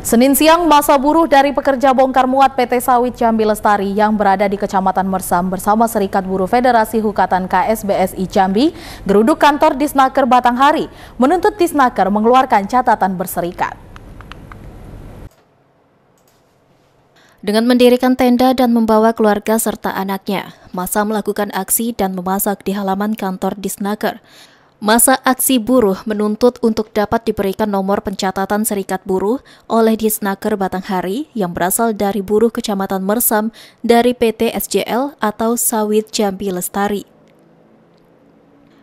Senin siang, masa buruh dari pekerja bongkar muat PT Sawit Jambi Lestari yang berada di Kecamatan Mersam bersama Serikat Buruh Federasi Hukatan KSBSI Jambi geruduk kantor Disnaker Batanghari, menuntut Disnaker mengeluarkan catatan berserikat. Dengan mendirikan tenda dan membawa keluarga serta anaknya, masa melakukan aksi dan memasak di halaman kantor Disnaker. Masa aksi buruh menuntut untuk dapat diberikan nomor pencatatan serikat buruh oleh Disnaker Batanghari yang berasal dari buruh Kecamatan Mersam dari PT SJL atau Sawit Jambi Lestari.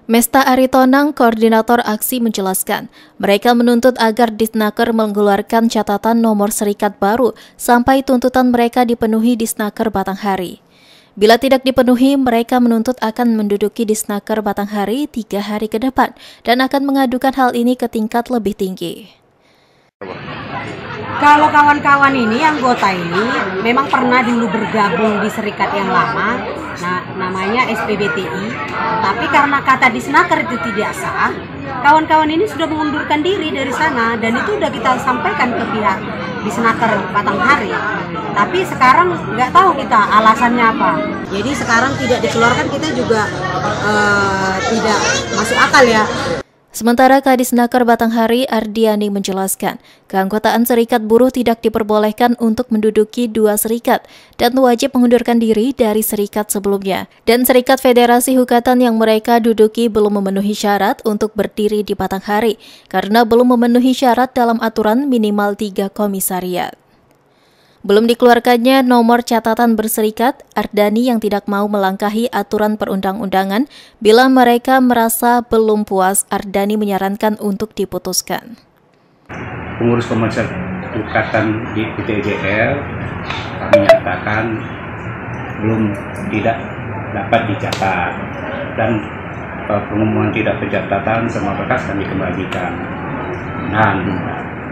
Mesta Aritonang, koordinator aksi menjelaskan, mereka menuntut agar Disnaker mengeluarkan catatan nomor serikat baru sampai tuntutan mereka dipenuhi Disnaker Batanghari. Bila tidak dipenuhi, mereka menuntut akan menduduki di Snaker Batanghari tiga hari ke depan dan akan mengadukan hal ini ke tingkat lebih tinggi. Kalau kawan-kawan ini, anggota ini memang pernah dulu bergabung di serikat yang lama, nah, namanya SPBTI. Tapi karena kata di Snaker itu tidak sah, kawan-kawan ini sudah mengundurkan diri dari sana dan itu sudah kita sampaikan ke pihak di Snaker Batanghari tapi sekarang nggak tahu kita alasannya apa. Jadi sekarang tidak dikeluarkan kita juga uh, tidak masuk akal ya Sementara Kadis Nakar Batanghari Ardiani menjelaskan, keanggotaan serikat buruh tidak diperbolehkan untuk menduduki dua serikat dan wajib mengundurkan diri dari serikat sebelumnya. Dan serikat federasi hukatan yang mereka duduki belum memenuhi syarat untuk berdiri di Batanghari karena belum memenuhi syarat dalam aturan minimal tiga komisariat. Belum dikeluarkannya nomor catatan berserikat, Ardani yang tidak mau melangkahi aturan perundang-undangan bila mereka merasa belum puas, Ardani menyarankan untuk diputuskan. Pengurus komersial Ikatan di PTJL menyatakan belum tidak dapat dicatat dan uh, pengumuman tidak pencatatan semua berkas kami kembalikan. Dan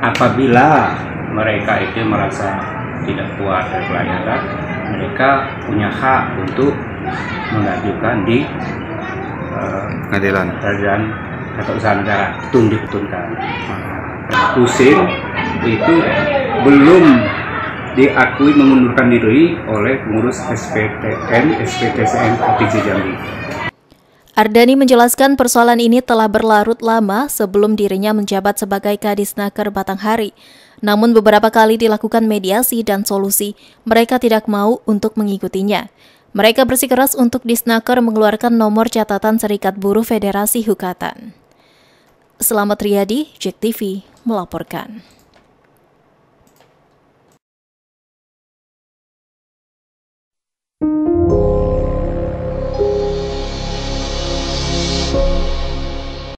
apabila mereka itu merasa tidak puas dari pelayanan mereka punya hak untuk mengajukan di uh, pengadilan pengadilan atau usaha negara diputuskan pusing itu belum diakui mengundurkan diri oleh pengurus SPTN SPTCN Provinsi Jambi. Ardani menjelaskan persoalan ini telah berlarut lama sebelum dirinya menjabat sebagai Kadisnaker Batanghari. Namun beberapa kali dilakukan mediasi dan solusi, mereka tidak mau untuk mengikutinya. Mereka bersikeras untuk Disnaker mengeluarkan nomor catatan Serikat Buruh Federasi Hukatan. Selamat Riyadi, Jack TV, melaporkan.